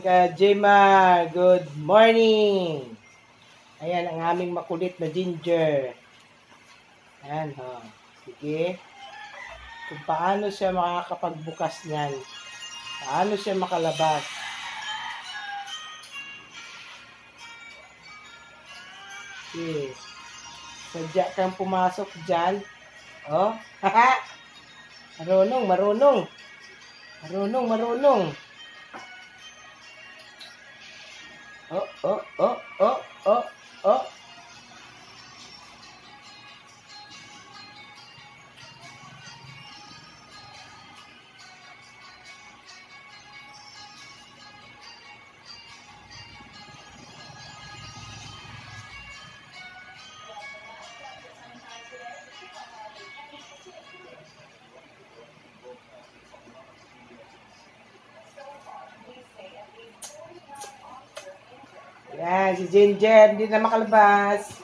ka Jema, good morning. Ayan ang aming makulit na ginger. Ayan, ha. Sige. Kung paano siya makakapagbukas niyan. Paano siya makalabas. Sige. Sadya kang pumasok dyan. Oh, haha. marunong, marunong. Marunong, marunong. Oh, oh, Yan, si Ginger, hindi na makalabas.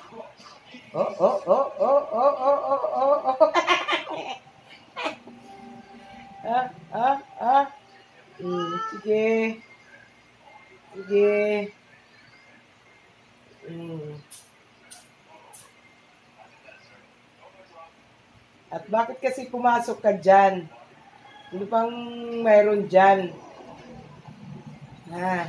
Oh, oh, oh, oh, oh, oh, oh, oh, oh. ah, ah, ah. Hmm, sige. Sige. Hmm. At bakit kasi pumasok ka dyan? Ano pang mayroon dyan? Ah.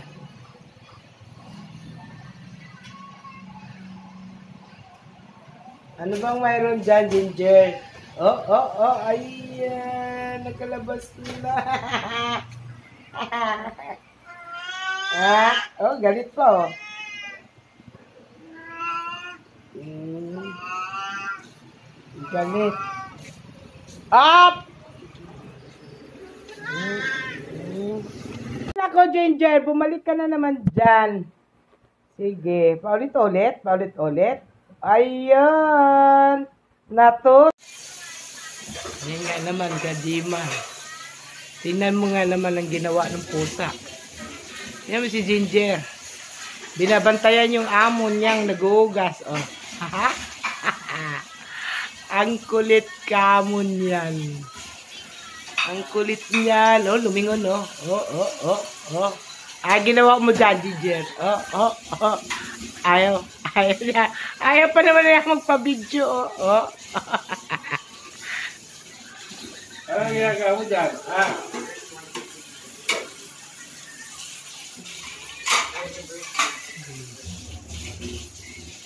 Ano bang mayroon dyan, Ginger? Oh, oh, oh, ayan, nakalabas na. ah, oh, galit pa, oh. Hmm. Galit. Up! Hmm. Hmm. Ako, Ginger, bumalik ka na naman dyan. Sige, paulit-ulit, paulit-ulit. Ayan! Nato! Yan nga naman, Kadima. Tingnan mo nga naman ang ginawa ng pusa. Yan mo si Ginger. Binabantayan yung amo niyang nag-uugas. Oh. ang kulit kamon yan. Ang kulit niyan. Oh, lumingon, oh. Oh, oh, oh, oh. Ah, ginawa mo dyan, Ginger. Oh, oh, oh. Ayaw. Ayaw niya. Ayaw pa naman niya magpa-video. Oh. oh. Anong ginagawa mo dyan? Ah,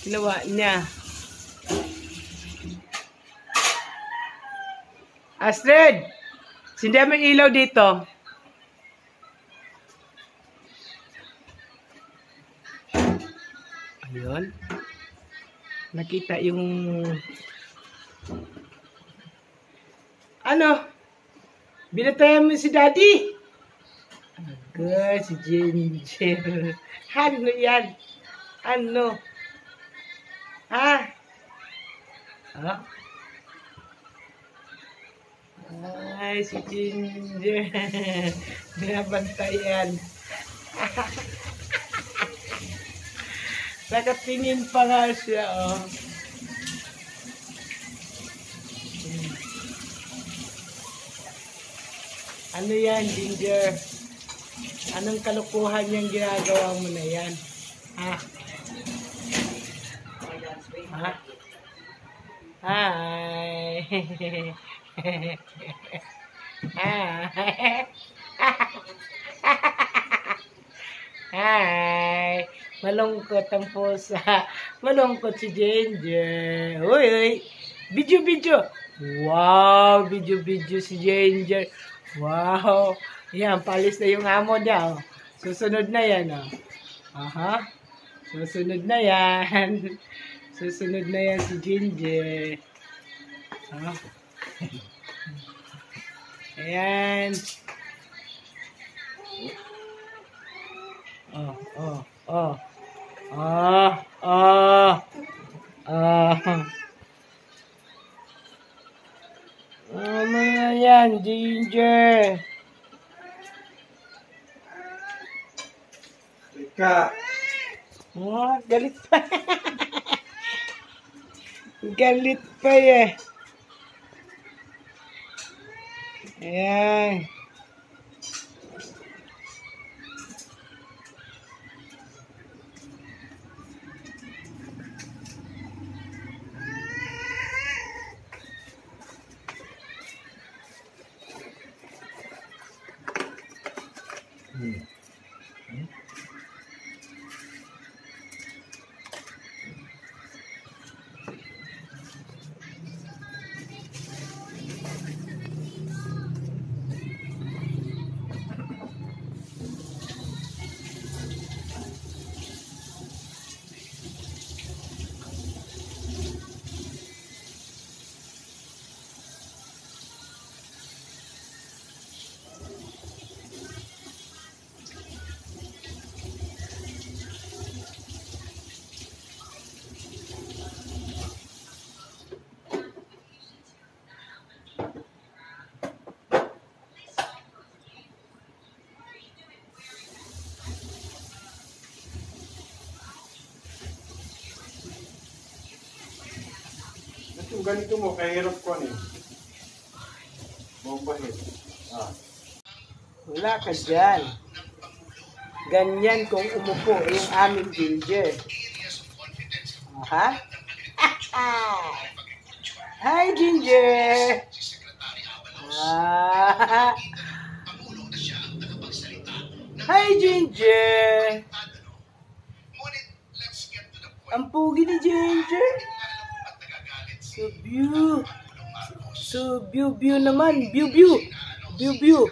Ginawa niya. Astrid! Sindihan mo ilaw dito. Nakita yung... Ano? Binatayan mo si Daddy? Aga, si Ginger. Ano yan? Ano? Ha? Ha? Ay, si Ginger. Binabantayan. Nakatingin pa nga siya, oh. Ano yan, Ginger? Anong kalukuhan yung ginagawa mo na yan? Ha? Ha? Hi! Hi! Hi! Malungkot ang pusa. Malungkot si Ginger. Uy, uy! Video, video! Wow! Video, video si Ginger. Wow! Yan, palis na yung amo niya. Oh. Susunod na yan. Oh. Aha. Susunod na yan. Susunod na yan si Ginger. Ah. Ayan. Oh, oh, oh. Ah, ah. Ah. Ano na yan, Ginger? ika. Oh, galit pa. galit pa eh. Ayan. Yung ganito mo, kahirap ko ano eh. Mabahit. Ah. Wala ka dyan. Ganyan kung umupo yung aming ginger. Ha? Hi, Ginger! Ah. Hi, Ginger! Ang pugi ni Ginger. So beau. So beau beau naman. Beau beau. Beau beau.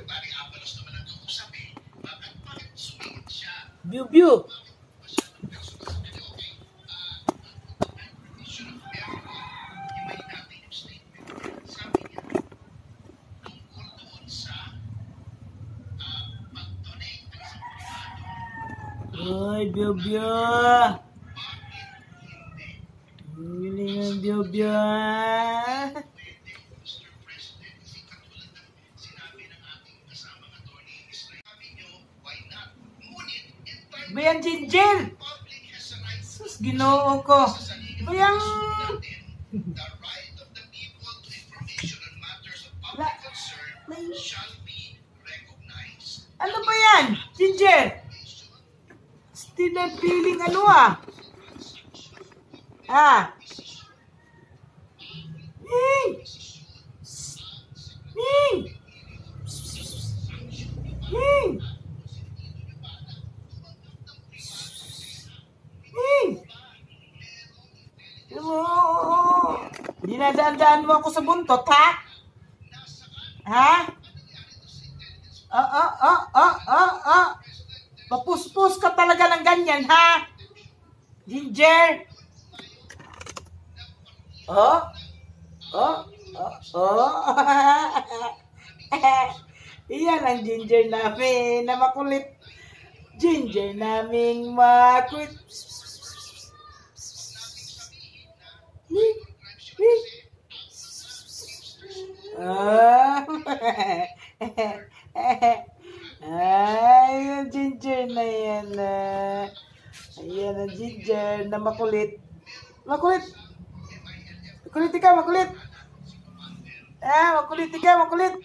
Beau beau. Ay, beau beau. Ang galing beau. Bayan Ginger! Sus, ginoo ko. Bayang... La. Ano ba yan? Ginger? Still feeling ano ah. Ah. Ming! Ming! Ming! Ming! Oo. Dinadaan-daan mo ako sa buntot, ha? Ha? Ah, ah, ah, ah, ah, ah. Papuspos ka talaga ng ganyan, ha? Ginger? Oh? Oh? Oh? Oh? Iyan ang ginger namin na makulit. Ginger naming makulit. Ah. Ay, yung ginger na yan. ah. Ayan ang ginger na makulit. Makulit. Makulit ikaw, makulit. Ah, makulit ikaw, makulit.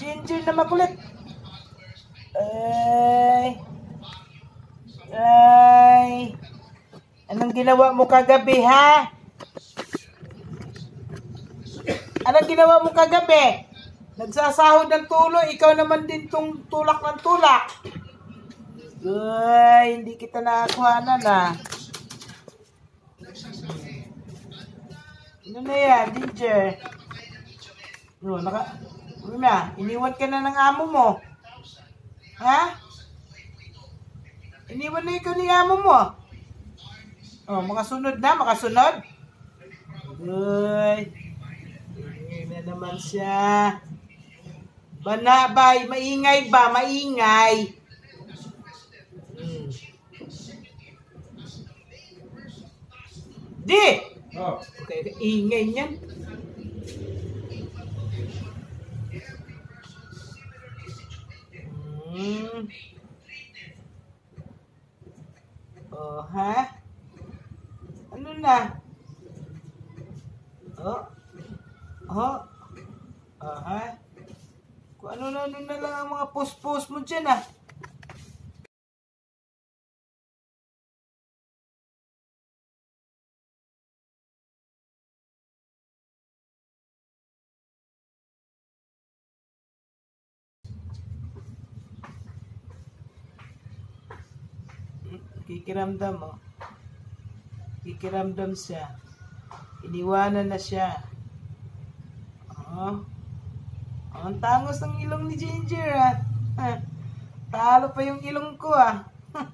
Ginger na makulit. Ay. Ay. Anong ginawa mo kagabi, ha? Anong ginawa mo kagabi? Nagsasahod ng tulo, ikaw naman din tong tulak ng tulak. Ay, hindi kita nakakuha na na. Ano na yan, Ginger? No, naka... Ano na, iniwan ka na ng amo mo. Ha? Iniwan na ikaw ni amo mo. Oh, makasunod na, makasunod. Uy. Ayun na naman siya. Bana ba, maingay ba, maingay. Hmm. Di! Oh. Okay, ingay niyan. Hmm. Oh, ha? Ano na? Oh? Oh? Oh, ha? Kung ano na, ano na lang ang mga post-post mo dyan, ah. Kikiramdam mo. Kikiramdam siya. Iniwanan na siya. Oh. Ang tangos ng ilong ni Ginger ah. Ha. Talo pa yung ilong ko ah.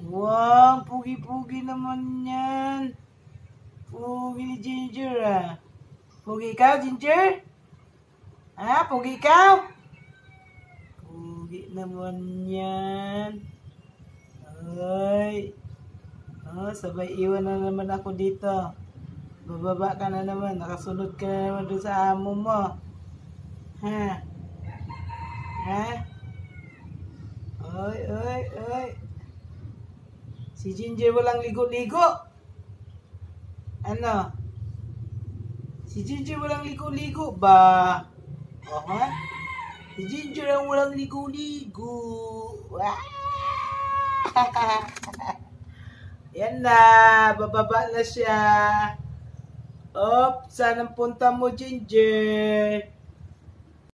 Wow, pugi-pugi naman yan. Pugi ni Ginger ah. Pugi ka, Ginger? Ha? Pugi ka? Pugi naman yan. Ay. Oh, sabay iwan na naman ako dito. Bababa ka na naman. Nakasunod ka na naman doon sa amo mo. Ha? Ha? Oy, oy, oy. Si Ginger walang ligo-ligo. Ano? Si Ginger walang ligo-ligo ba? Oh, ha? Si Ginger ang walang ligo-ligo. Ah! Yan na, bababa na siya. Op, saan ang punta mo, Ginger?